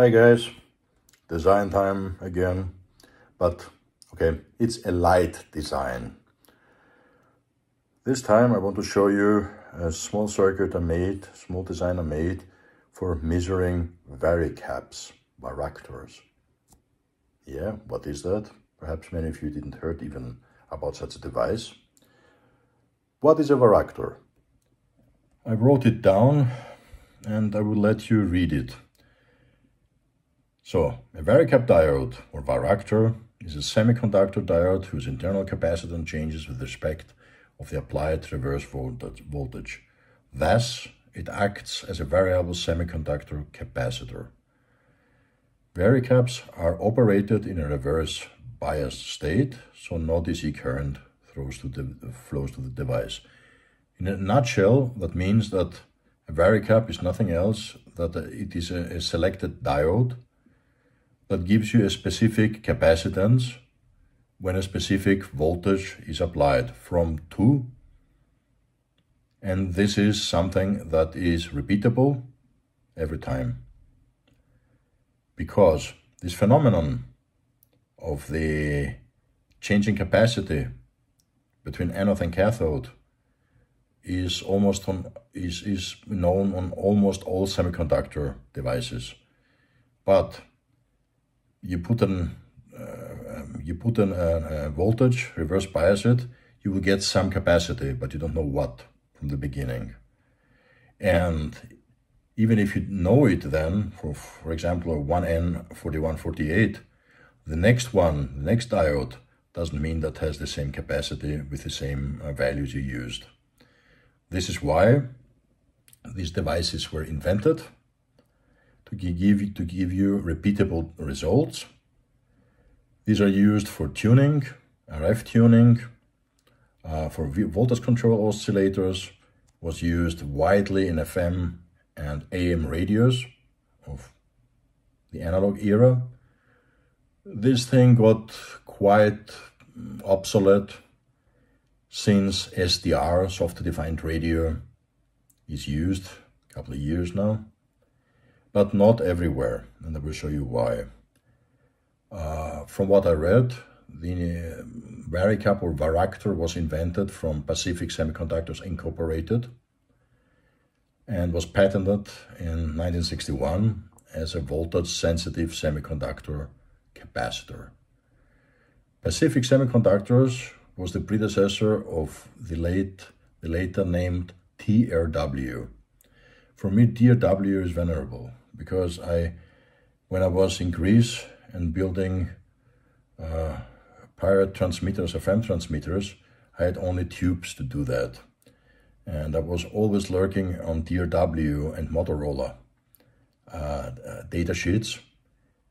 Hi guys, design time again, but okay, it's a light design. This time I want to show you a small circuit I made, small design I made for measuring varicaps, varactors. Yeah, what is that? Perhaps many of you didn't heard even about such a device. What is a varactor? I wrote it down and I will let you read it. So, a varicap diode, or varactor, is a semiconductor diode whose internal capacitance changes with respect of the applied reverse voltage. Thus, it acts as a variable semiconductor capacitor. Varicaps are operated in a reverse biased state, so no DC current flows to the, flows to the device. In a nutshell, that means that a varicap is nothing else that it is a, a selected diode that gives you a specific capacitance when a specific voltage is applied from 2 and this is something that is repeatable every time. Because this phenomenon of the changing capacity between anode and cathode is almost on is is known on almost all semiconductor devices. But you put an uh, you put an, a, a voltage, reverse bias it, you will get some capacity, but you don't know what from the beginning. And even if you know it then, for, for example, a 1N4148, the next one, the next diode, doesn't mean that has the same capacity with the same uh, values you used. This is why these devices were invented to give, to give you repeatable results. These are used for tuning, RF tuning, uh, for voltage control oscillators, was used widely in FM and AM radios of the analog era. This thing got quite obsolete since SDR, software-defined radio, is used a couple of years now but not everywhere, and I will show you why. Uh, from what I read, the Varicap or Varactor was invented from Pacific Semiconductors Incorporated and was patented in 1961 as a voltage-sensitive semiconductor capacitor. Pacific Semiconductors was the predecessor of the late, the later named TRW. For me, TRW is venerable because I, when I was in Greece and building uh, pirate transmitters, FM transmitters, I had only tubes to do that. And I was always lurking on TRW and Motorola uh, uh, data sheets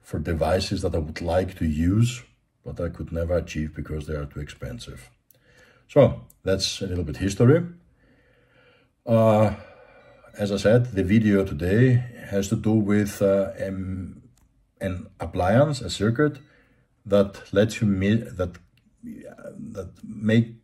for devices that I would like to use, but I could never achieve because they are too expensive. So that's a little bit history. Uh, as I said, the video today has to do with uh, um, an appliance, a circuit that lets you that that make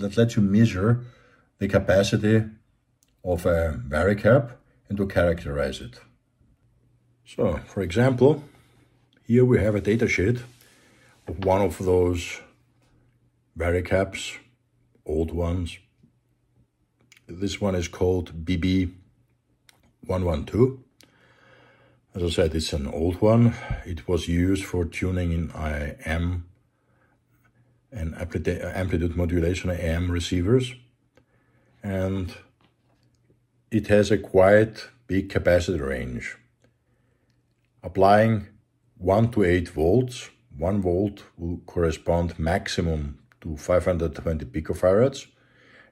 that lets you measure the capacity of a varicap and to characterize it. So, for example, here we have a data sheet of one of those varicaps, old ones, this one is called BB112. As I said, it's an old one. It was used for tuning in AM and amplitude modulation AM receivers. And it has a quite big capacitor range. Applying 1 to 8 volts, 1 volt will correspond maximum to 520 picofarads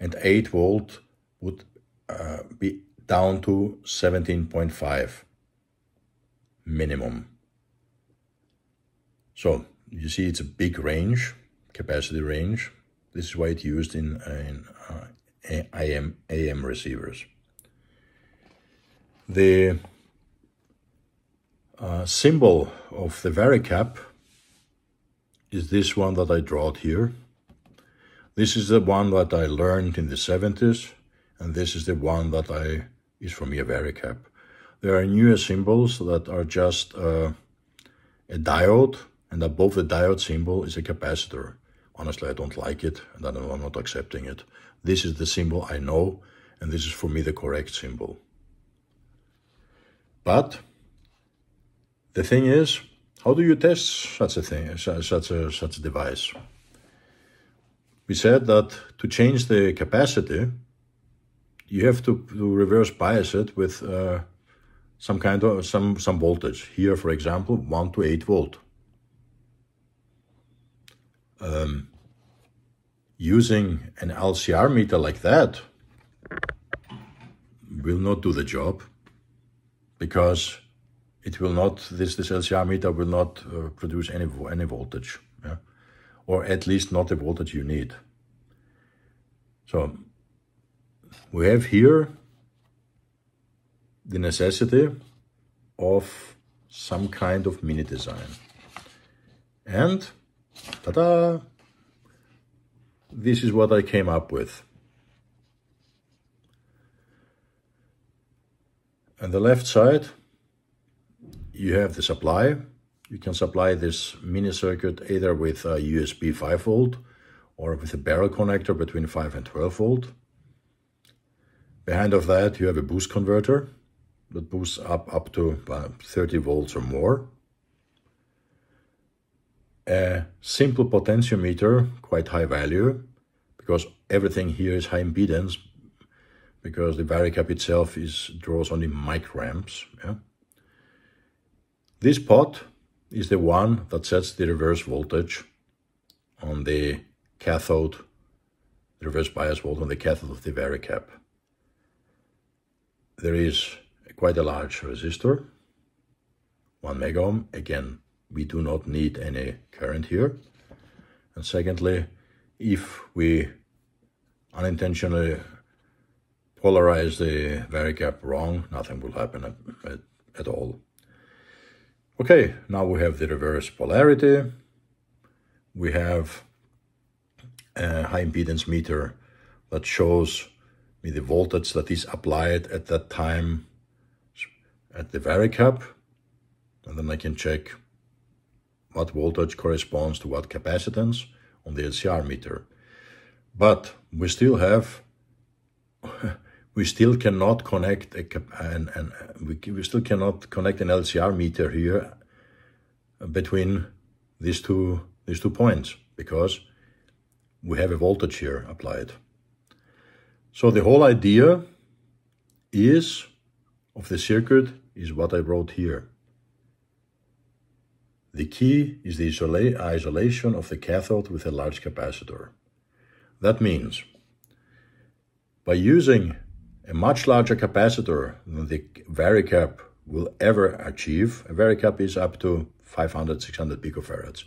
and 8 volt would uh, be down to 17.5 minimum. So you see it's a big range, capacity range. This is why it's used in, uh, in uh, AM, AM receivers. The uh, symbol of the varicap is this one that I drawed here. This is the one that I learned in the 70s and this is the one that I is for me a varicap. there are newer symbols that are just uh, a diode, and above the diode symbol is a capacitor. Honestly, I don't like it, and I'm not accepting it. This is the symbol I know, and this is for me the correct symbol. But the thing is, how do you test such a thing, such a such a device? We said that to change the capacity, you have to, to reverse bias it with uh, some kind of some some voltage. Here, for example, one to eight volt. Um, using an LCR meter like that will not do the job because it will not this this LCR meter will not uh, produce any any voltage, yeah? or at least not the voltage you need. So we have here the necessity of some kind of mini design. And ta-da! This is what I came up with. On the left side, you have the supply. You can supply this mini circuit either with a USB 5 volt or with a barrel connector between 5 and 12 volt. Behind of that, you have a boost converter that boosts up up to uh, 30 volts or more. A simple potentiometer, quite high value, because everything here is high impedance, because the varicap itself is draws only microamps. Yeah? This pot is the one that sets the reverse voltage on the cathode, the reverse bias volt on the cathode of the varicap there is quite a large resistor, 1 mega ohm. Again, we do not need any current here. And secondly, if we unintentionally polarize the varicap wrong, nothing will happen at, at, at all. Okay, now we have the reverse polarity. We have a high impedance meter that shows with the voltage that is applied at that time at the varicap. And then I can check what voltage corresponds to what capacitance on the LCR meter. But we still have, we still cannot connect a and, and we, we still cannot connect an LCR meter here between these two these two points because we have a voltage here applied. So the whole idea is of the circuit is what I wrote here. The key is the isola isolation of the cathode with a large capacitor. That means by using a much larger capacitor than the varicap will ever achieve, a varicap is up to 500, 600 picofarads.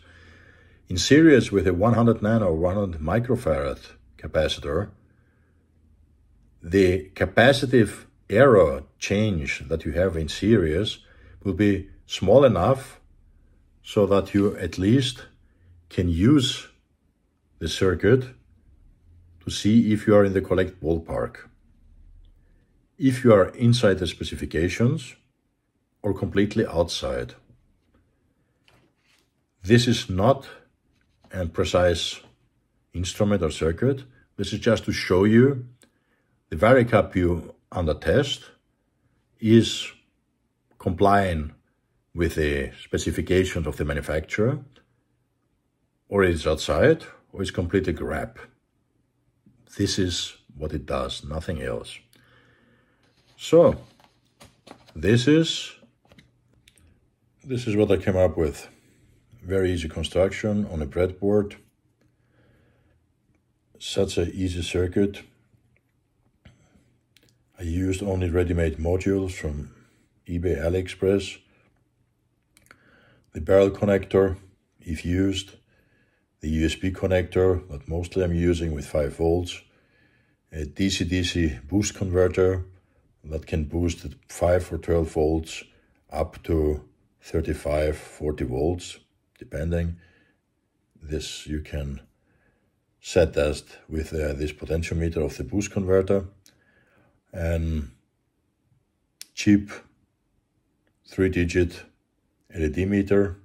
In series with a 100 nano or 100 microfarad capacitor, the capacitive error change that you have in series will be small enough so that you at least can use the circuit to see if you are in the correct ballpark. If you are inside the specifications or completely outside. This is not a precise instrument or circuit. This is just to show you the varicap you under test is complying with the specifications of the manufacturer, or it's outside, or it's completely grab. This is what it does, nothing else. So, this is this is what I came up with. Very easy construction on a breadboard. Such an easy circuit. I used only ready-made modules from eBay AliExpress. The barrel connector, if used, the USB connector but mostly I'm using with 5 volts, a DC-DC boost converter that can boost at 5 or 12 volts up to 35, 40 volts, depending. This you can set test with uh, this potentiometer of the boost converter and cheap three-digit LED meter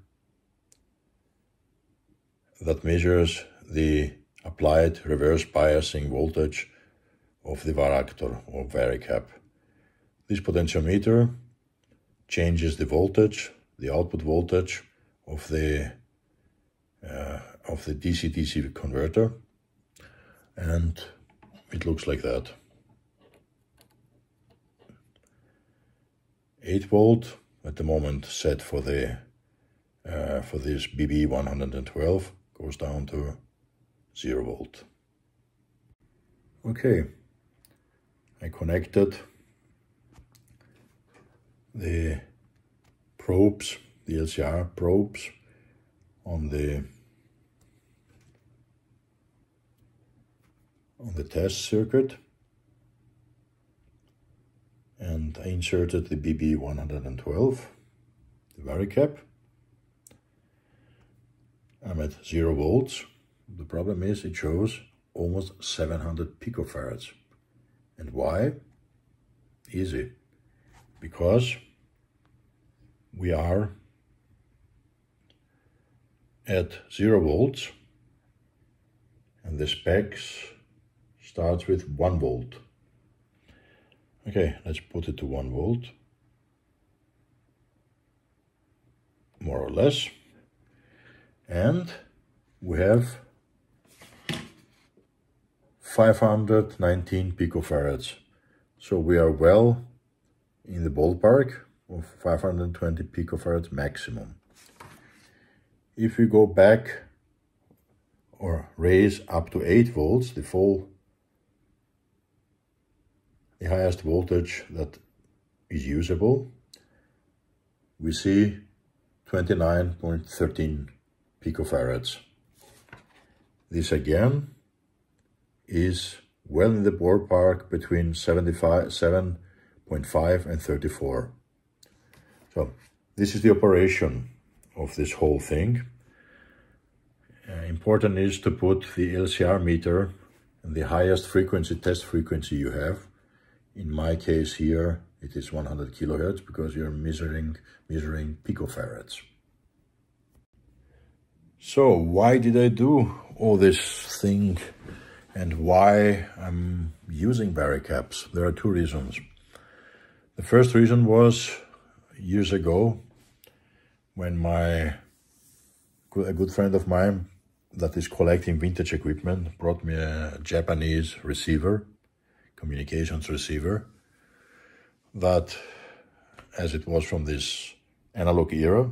that measures the applied reverse biasing voltage of the varactor or varicap. This potentiometer changes the voltage, the output voltage of the uh, of the DC-DC converter and it looks like that. 8 volt at the moment set for the uh, for this BB112 goes down to 0 volt. Okay, I connected the probes, the LCR probes on the on the test circuit and I inserted the BB112, the varicap. I'm at zero volts. The problem is it shows almost 700 picofarads. And why? Easy. Because we are at zero volts and the specs starts with one volt. Okay, let's put it to one volt. More or less. And we have 519 picofarads. So we are well in the ballpark of 520 picofarads maximum. If we go back or raise up to 8 volts, the full the highest voltage that is usable, we see 29.13 picofarads. This again is well in the ballpark between 75, 7.5 and 34. So this is the operation of this whole thing. Uh, important is to put the LCR meter in the highest frequency, test frequency you have, in my case here, it is 100 kilohertz because you're measuring, measuring picofarads. So why did I do all this thing and why I'm using varicaps? There are two reasons. The first reason was years ago when my a good friend of mine that is collecting vintage equipment brought me a Japanese receiver communications receiver that, as it was from this analog era,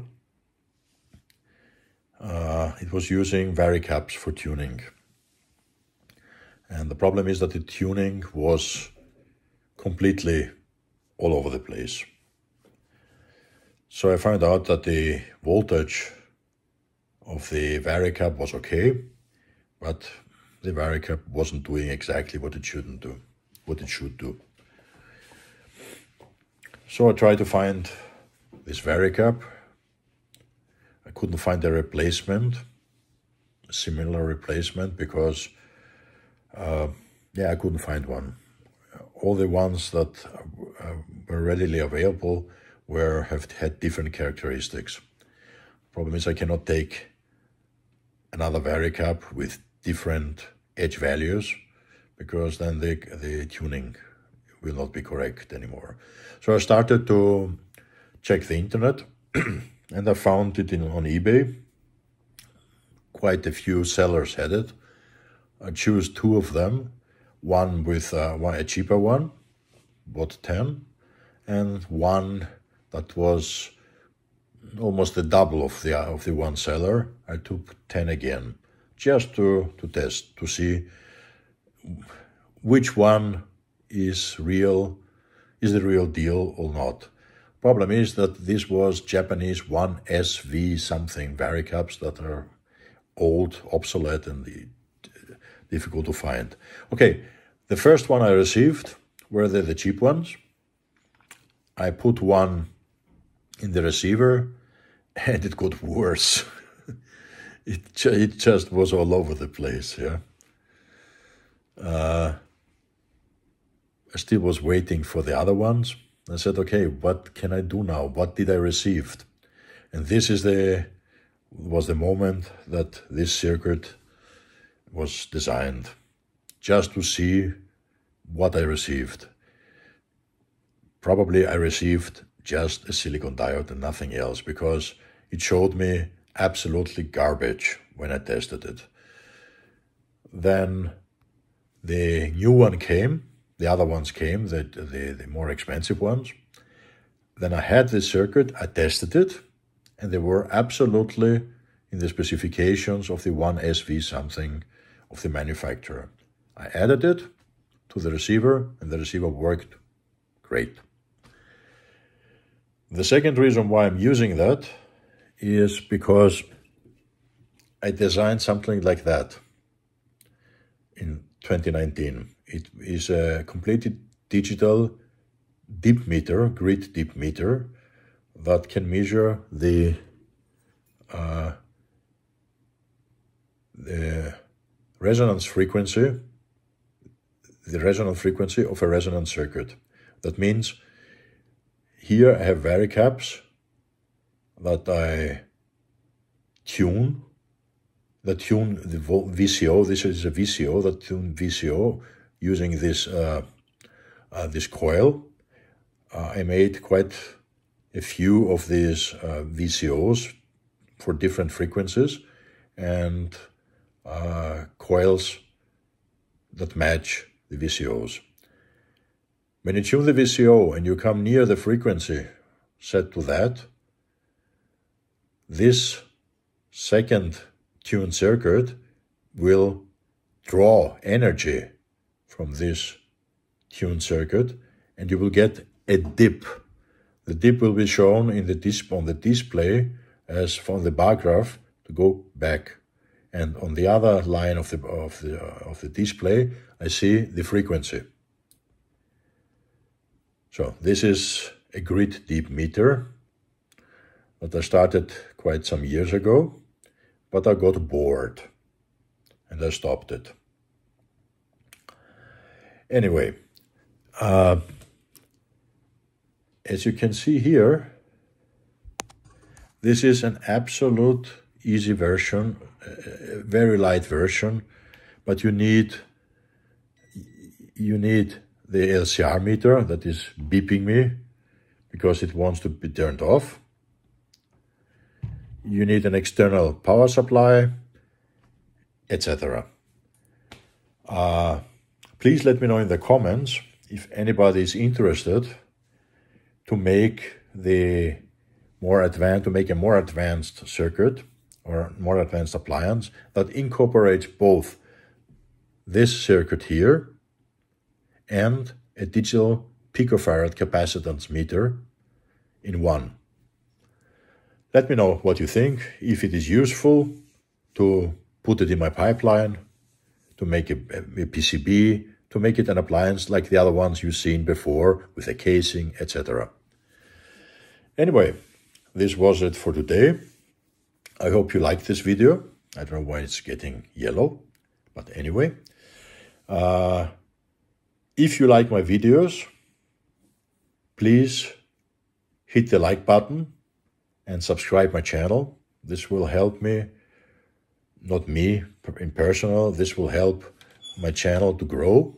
uh, it was using varicaps for tuning. And the problem is that the tuning was completely all over the place. So I found out that the voltage of the varicap was okay, but the varicap wasn't doing exactly what it shouldn't do what it should do. So I tried to find this varicap. I couldn't find a replacement, a similar replacement, because uh, yeah, I couldn't find one. All the ones that uh, were readily available were have had different characteristics. Problem is I cannot take another varicap with different edge values because then the, the tuning will not be correct anymore. So I started to check the internet and I found it in, on eBay. Quite a few sellers had it. I chose two of them, one with uh, one, a cheaper one, bought 10, and one that was almost the double of the of the one seller. I took 10 again, just to, to test, to see which one is real, is the real deal or not. Problem is that this was Japanese 1SV something varicaps that are old, obsolete, and difficult to find. Okay, the first one I received were the, the cheap ones. I put one in the receiver and it got worse. it, it just was all over the place, yeah. Uh, I still was waiting for the other ones, I said, okay, what can I do now? What did I receive? And this is the was the moment that this circuit was designed, just to see what I received. Probably I received just a silicon diode and nothing else because it showed me absolutely garbage when I tested it. Then the new one came, the other ones came, the, the, the more expensive ones. Then I had this circuit, I tested it, and they were absolutely in the specifications of the 1SV something of the manufacturer. I added it to the receiver, and the receiver worked great. The second reason why I'm using that is because I designed something like that in 2019. It is a completely digital dip meter, grid dip meter, that can measure the uh, the resonance frequency, the resonance frequency of a resonance circuit. That means here I have varicaps that I tune, that tune the VCO. This is a VCO The tune VCO using this uh, uh, this coil. Uh, I made quite a few of these uh, VCOs for different frequencies and uh, coils that match the VCOs. When you tune the VCO and you come near the frequency set to that, this second tuned circuit will draw energy from this tuned circuit and you will get a dip. The dip will be shown in the disp on the display as from the bar graph to go back. And on the other line of the, of the, of the display, I see the frequency. So this is a grid dip meter that I started quite some years ago, but I got bored and I stopped it. Anyway, uh, as you can see here, this is an absolute easy version, a very light version, but you need you need the LCR meter that is beeping me because it wants to be turned off. You need an external power supply, etc. Uh, please let me know in the comments if anybody is interested to make the more advanced, to make a more advanced circuit or more advanced appliance that incorporates both this circuit here and a digital picofarad capacitance meter in one. Let me know what you think, if it is useful to put it in my pipeline, to make a, a PCB, to make it an appliance like the other ones you've seen before with a casing, etc. Anyway, this was it for today. I hope you liked this video. I don't know why it's getting yellow, but anyway. Uh, if you like my videos, please hit the like button and subscribe my channel. This will help me, not me in personal, this will help my channel to grow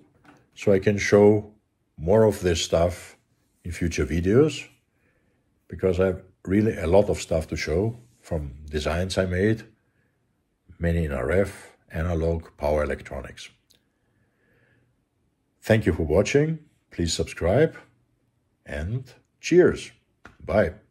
so I can show more of this stuff in future videos because I have really a lot of stuff to show from designs I made, many in RF, analog, power electronics. Thank you for watching. Please subscribe and cheers. Bye.